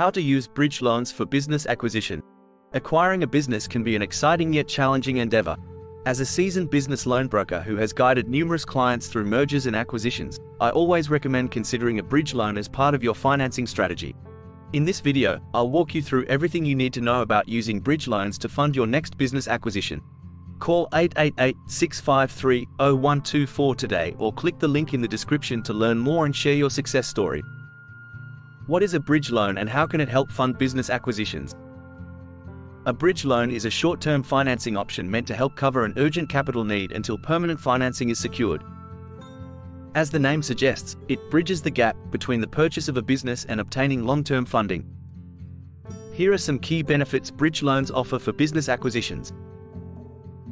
How to use bridge loans for business acquisition. Acquiring a business can be an exciting yet challenging endeavor. As a seasoned business loan broker who has guided numerous clients through mergers and acquisitions, I always recommend considering a bridge loan as part of your financing strategy. In this video, I'll walk you through everything you need to know about using bridge loans to fund your next business acquisition. Call 888-653-0124 today or click the link in the description to learn more and share your success story. What is a bridge loan and how can it help fund business acquisitions? A bridge loan is a short-term financing option meant to help cover an urgent capital need until permanent financing is secured. As the name suggests, it bridges the gap between the purchase of a business and obtaining long-term funding. Here are some key benefits bridge loans offer for business acquisitions.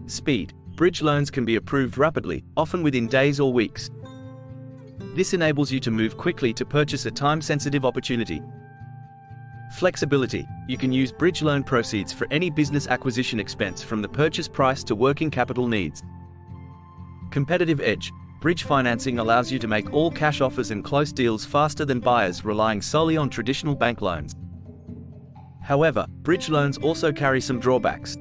Speed. Bridge loans can be approved rapidly, often within days or weeks. This enables you to move quickly to purchase a time-sensitive opportunity. Flexibility. You can use bridge loan proceeds for any business acquisition expense from the purchase price to working capital needs. Competitive edge. Bridge financing allows you to make all cash offers and close deals faster than buyers relying solely on traditional bank loans. However, bridge loans also carry some drawbacks.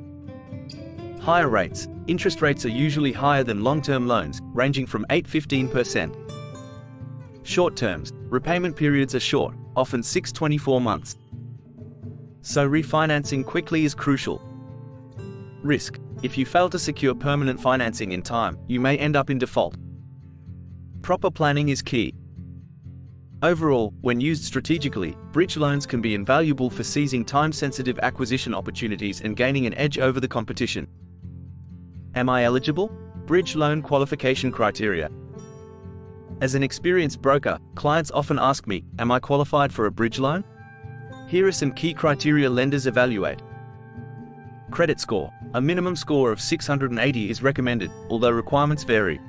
Higher rates. Interest rates are usually higher than long-term loans, ranging from 8-15%. Short terms, repayment periods are short, often 6-24 months. So refinancing quickly is crucial. Risk. If you fail to secure permanent financing in time, you may end up in default. Proper planning is key. Overall, when used strategically, bridge loans can be invaluable for seizing time-sensitive acquisition opportunities and gaining an edge over the competition. Am I eligible? Bridge loan qualification criteria. As an experienced broker, clients often ask me, am I qualified for a bridge loan? Here are some key criteria lenders evaluate. Credit score. A minimum score of 680 is recommended, although requirements vary.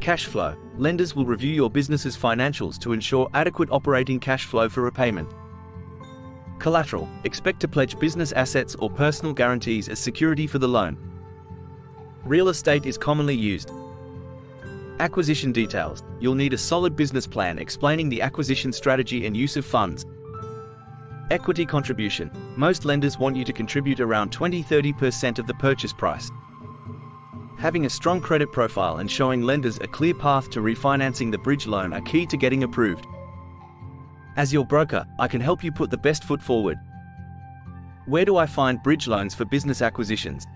Cash flow. Lenders will review your business's financials to ensure adequate operating cash flow for repayment. Collateral. Expect to pledge business assets or personal guarantees as security for the loan. Real estate is commonly used, Acquisition details. You'll need a solid business plan explaining the acquisition strategy and use of funds. Equity contribution. Most lenders want you to contribute around 20-30% of the purchase price. Having a strong credit profile and showing lenders a clear path to refinancing the bridge loan are key to getting approved. As your broker, I can help you put the best foot forward. Where do I find bridge loans for business acquisitions?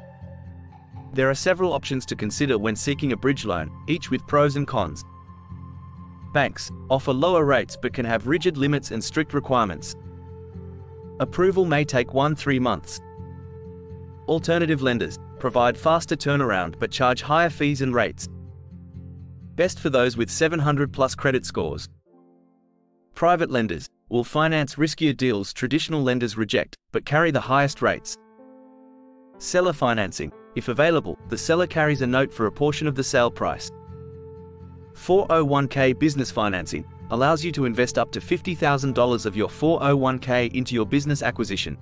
There are several options to consider when seeking a bridge loan, each with pros and cons. Banks offer lower rates but can have rigid limits and strict requirements. Approval may take 1-3 months. Alternative lenders provide faster turnaround but charge higher fees and rates. Best for those with 700 plus credit scores. Private lenders will finance riskier deals traditional lenders reject but carry the highest rates. Seller financing if available, the seller carries a note for a portion of the sale price. 401k business financing allows you to invest up to $50,000 of your 401k into your business acquisition.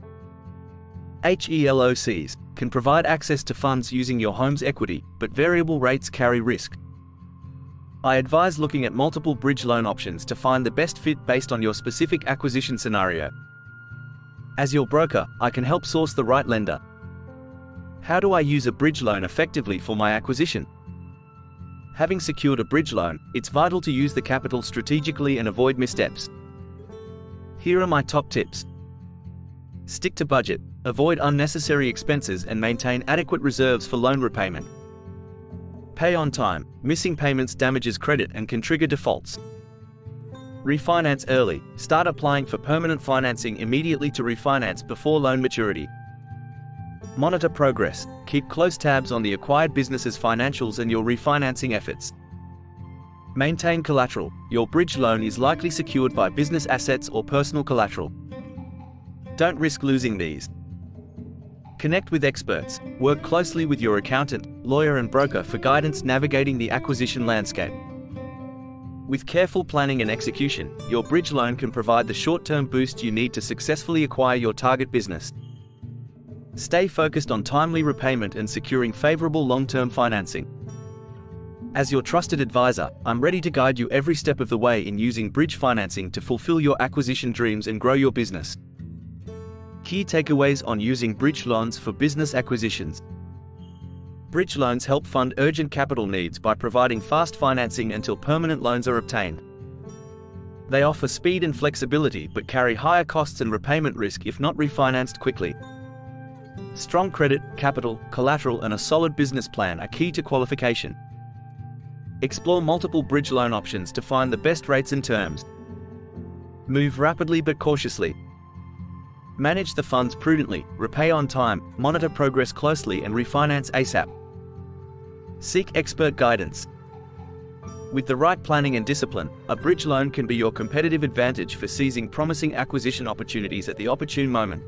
HELOCs can provide access to funds using your home's equity, but variable rates carry risk. I advise looking at multiple bridge loan options to find the best fit based on your specific acquisition scenario. As your broker, I can help source the right lender, how do I use a bridge loan effectively for my acquisition? Having secured a bridge loan, it's vital to use the capital strategically and avoid missteps. Here are my top tips. Stick to budget, avoid unnecessary expenses and maintain adequate reserves for loan repayment. Pay on time, missing payments damages credit and can trigger defaults. Refinance early, start applying for permanent financing immediately to refinance before loan maturity. Monitor progress. Keep close tabs on the acquired business's financials and your refinancing efforts. Maintain collateral. Your bridge loan is likely secured by business assets or personal collateral. Don't risk losing these. Connect with experts. Work closely with your accountant, lawyer and broker for guidance navigating the acquisition landscape. With careful planning and execution, your bridge loan can provide the short-term boost you need to successfully acquire your target business. Stay focused on timely repayment and securing favorable long-term financing. As your trusted advisor, I'm ready to guide you every step of the way in using bridge financing to fulfill your acquisition dreams and grow your business. Key takeaways on using bridge loans for business acquisitions. Bridge loans help fund urgent capital needs by providing fast financing until permanent loans are obtained. They offer speed and flexibility but carry higher costs and repayment risk if not refinanced quickly. Strong credit, capital, collateral and a solid business plan are key to qualification. Explore multiple bridge loan options to find the best rates and terms. Move rapidly but cautiously. Manage the funds prudently, repay on time, monitor progress closely and refinance ASAP. Seek expert guidance. With the right planning and discipline, a bridge loan can be your competitive advantage for seizing promising acquisition opportunities at the opportune moment.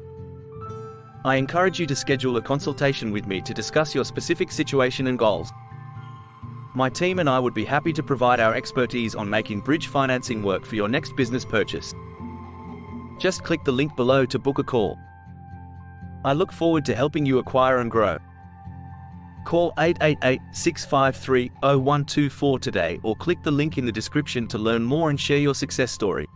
I encourage you to schedule a consultation with me to discuss your specific situation and goals. My team and I would be happy to provide our expertise on making bridge financing work for your next business purchase. Just click the link below to book a call. I look forward to helping you acquire and grow. Call 888-653-0124 today or click the link in the description to learn more and share your success story.